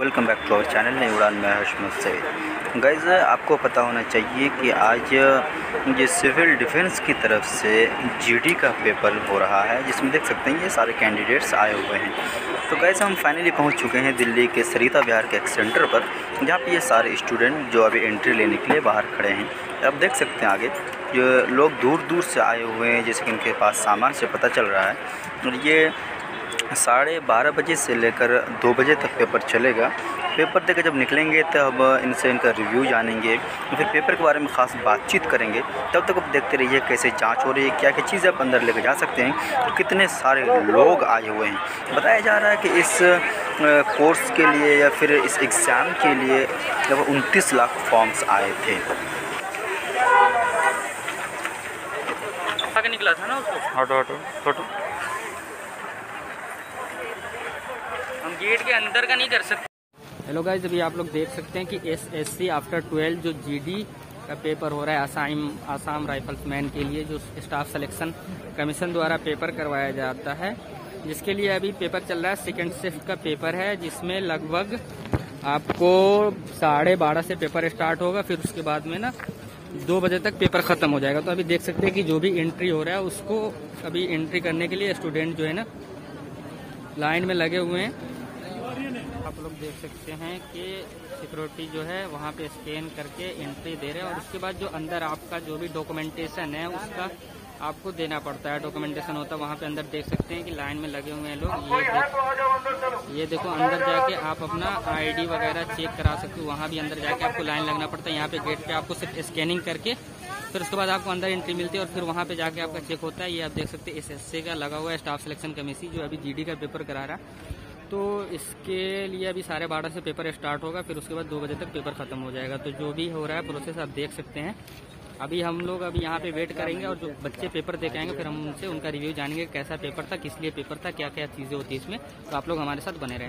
Welcome back to our channel Nayi Udaan में हशमत Saeed guys आपको पता होना चाहिए कि आज ये सिविल डिफेंस की तरफ़ से जीडी का पेपर हो रहा है, जिसमें देख सकते हैं ये सारे कैंडिडेट्स आए हुए हैं। तो गैज़ हम फाइनली पहुँच चुके हैं दिल्ली के सरिता बिहार के एक सेंटर पर, जहाँ पर ये सारे स्टूडेंट जो अभी एंट्री लेने के लिए बाहर खड़े हैं। आप देख सकते हैं आगे जो लोग दूर दूर से आए हुए हैं, जैसे कि इनके पास सामान से पता चल रहा है। और ये साढ़े बारह बजे से लेकर दो बजे तक पेपर चलेगा। पेपर देकर जब निकलेंगे तब इनसे इनका रिव्यू जानेंगे, फिर पेपर के बारे में ख़ास बातचीत करेंगे। तब तक आप देखते रहिए कैसे जाँच हो रही है क्या क्या चीज़ें आप अंदर लेकर जा सकते हैं, और कितने सारे लोग आए हुए हैं। बताया जा रहा है कि इस कोर्स के लिए या फिर इस एग्ज़ाम के लिए लगभग उनतीस लाख फॉर्म्स आए थे। निकला था ना उसको? ऑटो ऑटो फ़ोटो हम गेट के अंदर का नहीं कर सकते। हेलो गाइज़ अभी आप लोग देख सकते हैं कि S S C after twelve जो जीडी का पेपर हो रहा है आसाम आसाम राइफल्स मैन के लिए जो स्टाफ सिलेक्शन कमीशन द्वारा पेपर करवाया जाता है। जिसके लिए अभी पेपर चल रहा है सेकेंड शिफ्ट का पेपर है जिसमें लगभग आपको साढ़े बारह से पेपर स्टार्ट होगा फिर उसके बाद में ना दो बजे तक पेपर खत्म हो जाएगा। तो अभी देख सकते हैं कि जो भी एंट्री हो रहा है, उसको अभी एंट्री करने के लिए स्टूडेंट जो है ना लाइन में लगे हुए हैं। आप लोग देख सकते हैं कि सिक्योरिटी जो है, वहाँ पे स्कैन करके एंट्री दे रहे हैं और उसके बाद जो अंदर आपका जो भी डॉक्यूमेंटेशन है, उसका आपको देना पड़ता है। डॉक्यूमेंटेशन होता है वहाँ पे अंदर देख सकते हैं कि लाइन में लगे हुए हैं लोग। ये देख, ये देखो अंदर जाके आप अपना आईडी वगैरह चेक करा सकते हो। वहाँ भी अंदर जाके आपको लाइन लगना पड़ता है। यहाँ पे गेट पे आपको सिर्फ़ स्कैनिंग करके फिर उसके बाद आपको अंदर एंट्री मिलती है और फिर वहाँ पे जाके आपका चेक होता है। ये आप देख सकते हैं एसएससी का लगा हुआ है स्टाफ सिलेक्शन कमेटी जो अभी जीडी का पेपर करा रहा है। तो इसके लिए अभी साढ़े बारह से पेपर स्टार्ट होगा फिर उसके बाद दो बजे तक पेपर खत्म हो जाएगा। तो जो भी हो रहा है प्रोसेस आप देख सकते हैं। अभी हम लोग अभी यहाँ पे वेट करेंगे और जो बच्चे पेपर दे आएँगे फिर हम उनसे उनका रिव्यू जानेंगे, कैसा पेपर था, किस लिए पेपर था क्या क्या चीज़ें होती इसमें। तो आप लोग हमारे साथ बने रहें।